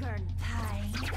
burn pine.